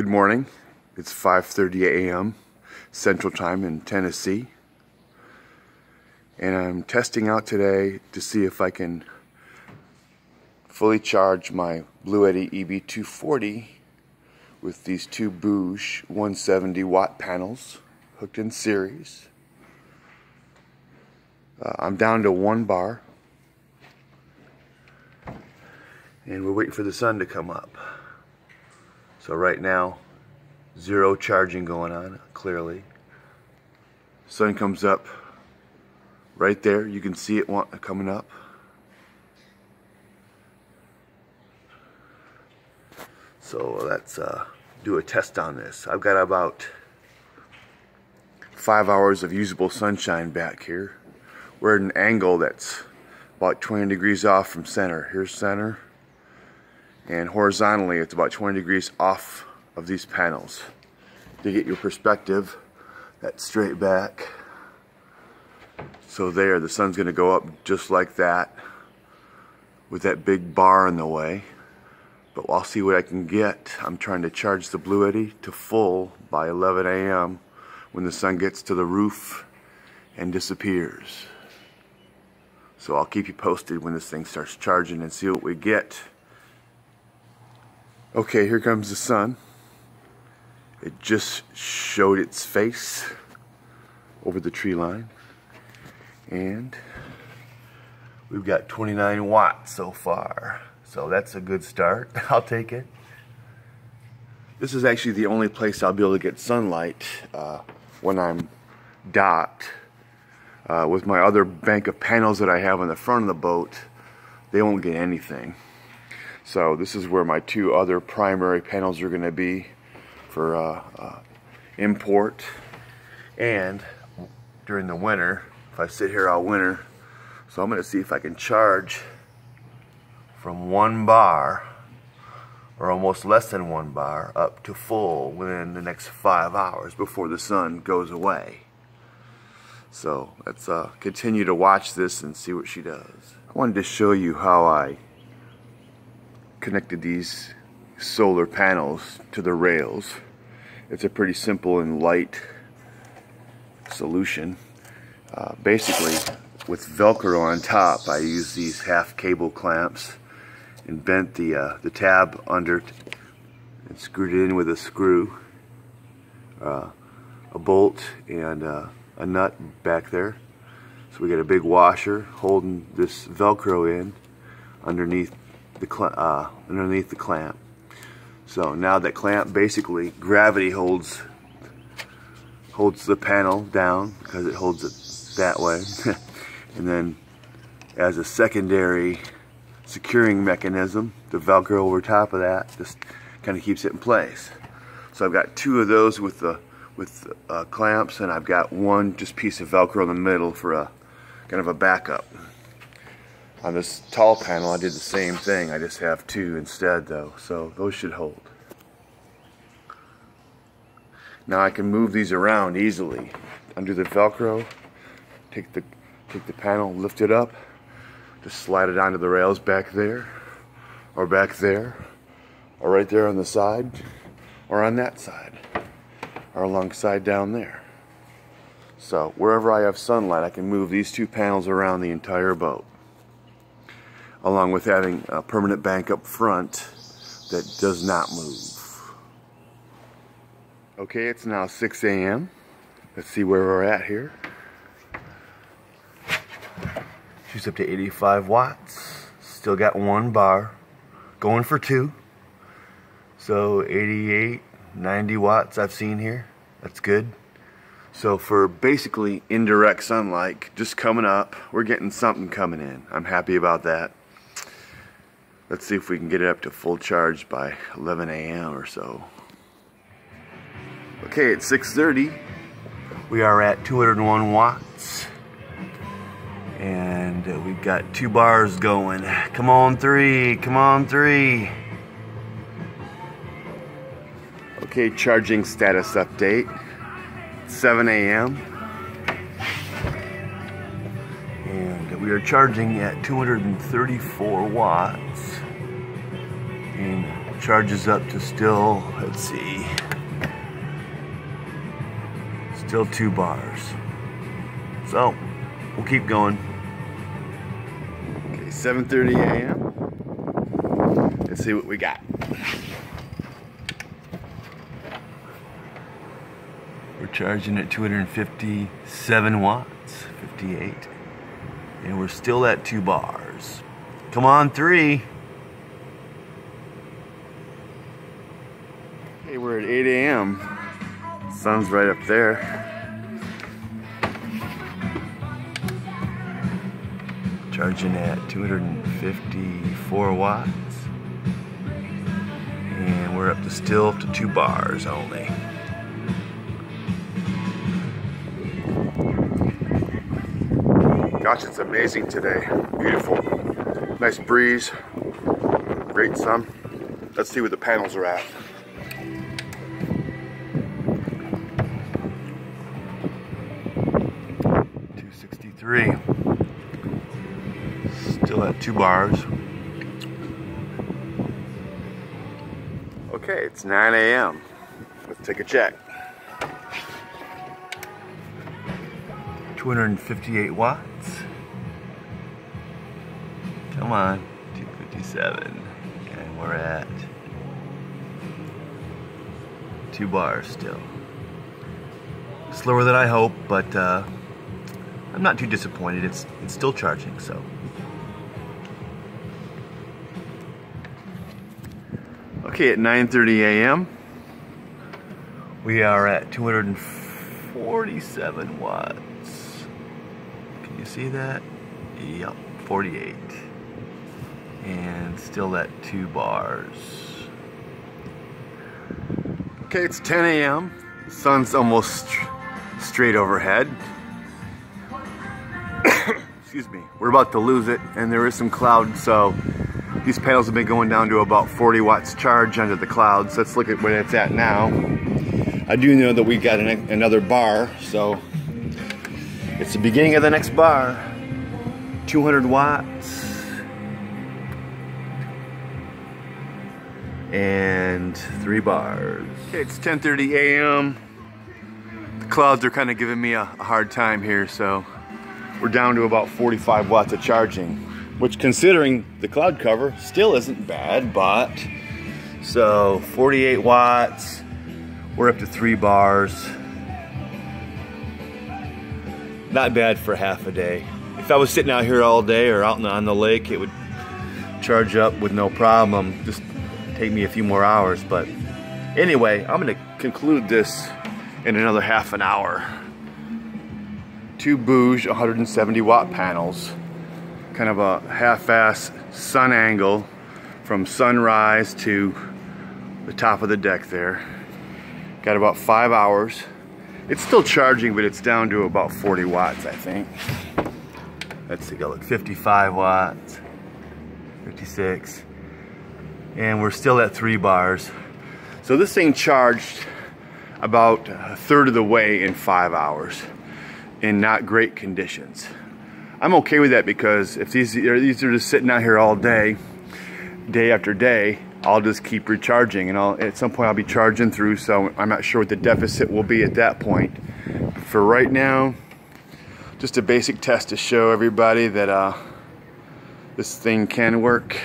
Good morning. It's 5:30 a.m. Central Time in Tennessee. And I'm testing out today to see if I can fully charge my Bluetti EB240 with these two Bouge 170 watt panels hooked in series. Uh, I'm down to one bar and we're waiting for the sun to come up. So right now, zero charging going on, clearly. Sun comes up right there. You can see it coming up. So let's uh, do a test on this. I've got about five hours of usable sunshine back here. We're at an angle that's about 20 degrees off from center. Here's center and horizontally it's about 20 degrees off of these panels. To get your perspective that straight back. So there the sun's gonna go up just like that with that big bar in the way. But I'll see what I can get. I'm trying to charge the Bluetti to full by 11 a.m. when the sun gets to the roof and disappears. So I'll keep you posted when this thing starts charging and see what we get Okay, here comes the sun. It just showed its face over the tree line. And we've got 29 watts so far. So that's a good start. I'll take it. This is actually the only place I'll be able to get sunlight uh, when I'm docked. Uh, with my other bank of panels that I have on the front of the boat, they won't get anything. So this is where my two other primary panels are going to be for uh, uh, import. And during the winter, if I sit here all winter, so I'm going to see if I can charge from one bar or almost less than one bar up to full within the next five hours before the sun goes away. So let's uh, continue to watch this and see what she does. I wanted to show you how I connected these solar panels to the rails. It's a pretty simple and light solution. Uh, basically, with Velcro on top, I use these half cable clamps and bent the, uh, the tab under and screwed it in with a screw, uh, a bolt, and uh, a nut back there. So we got a big washer holding this Velcro in underneath the uh, underneath the clamp. So now that clamp basically gravity holds holds the panel down because it holds it that way. and then as a secondary securing mechanism, the Velcro over top of that just kind of keeps it in place. So I've got two of those with the with uh, clamps and I've got one just piece of Velcro in the middle for a kind of a backup. On this tall panel, I did the same thing. I just have two instead, though, so those should hold. Now I can move these around easily. Undo the Velcro, take the take the panel, lift it up, just slide it onto the rails back there, or back there, or right there on the side, or on that side, or alongside down there. So wherever I have sunlight, I can move these two panels around the entire boat along with having a permanent bank up front that does not move. Okay, it's now 6 a.m. Let's see where we're at here. She's up to 85 watts. Still got one bar. Going for two. So 88, 90 watts I've seen here. That's good. So for basically indirect sunlight just coming up, we're getting something coming in. I'm happy about that. Let's see if we can get it up to full charge by 11 a.m. or so. Okay, it's 6.30. We are at 201 watts. And uh, we've got two bars going. Come on, three. Come on, three. Okay, charging status update. 7 a.m. And we are charging at 234 watts in charges up to still, let's see, still two bars. So, we'll keep going. Okay, 7.30 a.m. Let's see what we got. We're charging at 257 watts, 58. And we're still at two bars. Come on, three. Okay, we're at 8 a.m. Sun's right up there. Charging at 254 watts. And we're up to still to two bars only. Gosh, it's amazing today. Beautiful. Nice breeze. Great sun. Let's see where the panels are at. Still at two bars. Okay, it's 9 a.m. Let's take a check. 258 watts. Come on, 257. And we're at two bars still. Slower than I hope, but uh, I'm not too disappointed. It's it's still charging, so. Okay, at 9:30 a.m. We are at 247 watts. Can you see that? Yep, 48. And still at two bars. Okay, it's 10 a.m. Sun's almost straight overhead. Excuse me. We're about to lose it, and there is some cloud, so these panels have been going down to about 40 watts charge under the clouds. Let's look at where it's at now. I do know that we got an, another bar, so it's the beginning of the next bar. 200 watts. And three bars. Okay, it's 10.30 a.m. The clouds are kind of giving me a, a hard time here, so we're down to about 45 watts of charging, which considering the cloud cover still isn't bad, but so 48 watts, we're up to three bars. Not bad for half a day. If I was sitting out here all day or out on the lake, it would charge up with no problem. Just take me a few more hours, but anyway, I'm gonna conclude this in another half an hour. Two Bouge 170 watt panels, kind of a half-ass sun angle from sunrise to the top of the deck there. Got about five hours. It's still charging, but it's down to about 40 watts, I think. Let's see, go look, 55 watts, 56. And we're still at three bars. So this thing charged about a third of the way in five hours in not great conditions. I'm okay with that because if these are, these are just sitting out here all day, day after day, I'll just keep recharging and I'll, at some point I'll be charging through so I'm not sure what the deficit will be at that point. For right now, just a basic test to show everybody that uh, this thing can work.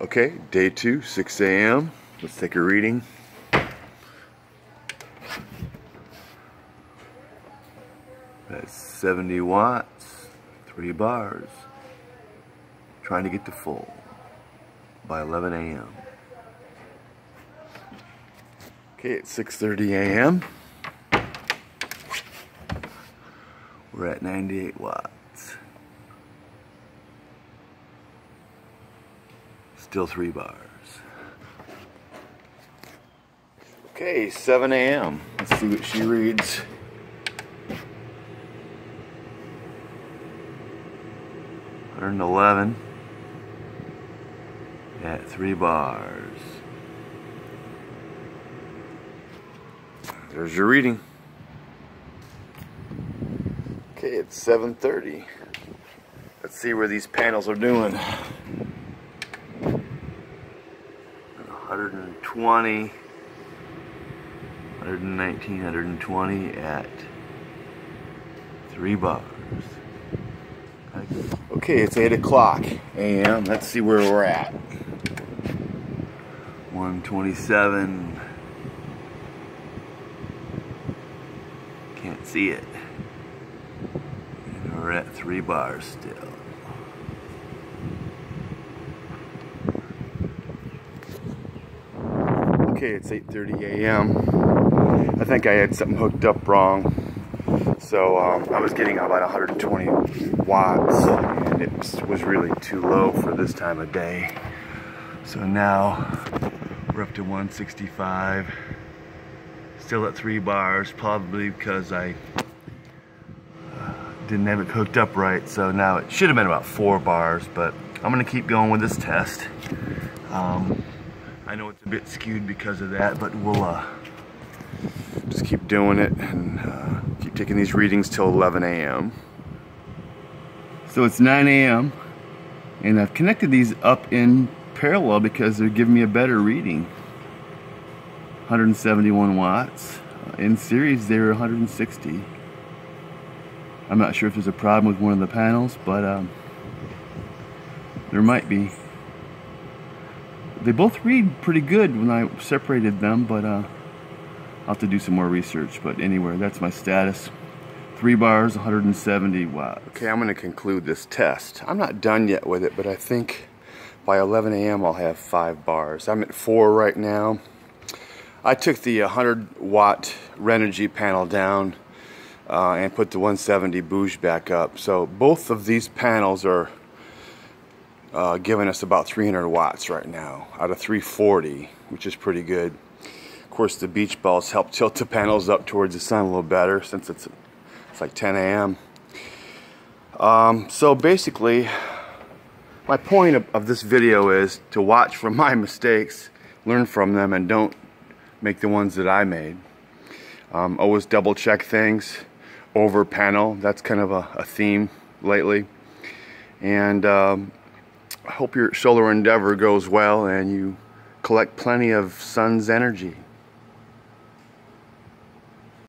Okay, day two, 6 a.m. Let's take a reading. That's 70 watts, three bars. Trying to get to full by 11 a.m. Okay, it's 6.30 a.m. We're at 98 watts. Still three bars. Okay, 7 a.m. Let's see what she reads. And eleven at three bars. There's your reading. Okay, it's 7.30. Let's see where these panels are doing. 120, 119, 120 at three bars. Okay, it's 8 o'clock a.m. Let's see where we're at. 127. Can't see it. And we're at three bars still. Okay, it's 8.30 a.m. I think I had something hooked up wrong. So um, I was getting about 120 watts and it was really too low for this time of day. So now we're up to 165. Still at three bars, probably because I uh, didn't have it hooked up right. So now it should have been about four bars, but I'm gonna keep going with this test. Um, I know it's a bit skewed because of that, but we'll uh, just keep doing it and uh, keep taking these readings till 11 a.m. So it's 9 a.m. and I've connected these up in parallel because they're giving me a better reading. 171 watts. In series they were 160. I'm not sure if there's a problem with one of the panels, but um, there might be. They both read pretty good when I separated them, but uh, I'll have to do some more research. But anyway, that's my status. Three bars, 170 watts. Okay, I'm going to conclude this test. I'm not done yet with it, but I think by 11 a.m. I'll have five bars. I'm at four right now. I took the 100 watt Renogy panel down uh, and put the 170 bouge back up. So both of these panels are uh, giving us about 300 watts right now out of 340, which is pretty good. Of course, the beach balls help tilt the panels up towards the sun a little better since it's it's like 10 a.m. Um, so basically, my point of, of this video is to watch from my mistakes, learn from them, and don't make the ones that I made. Um, always double check things over panel. That's kind of a, a theme lately. And um, I hope your solar endeavor goes well and you collect plenty of sun's energy.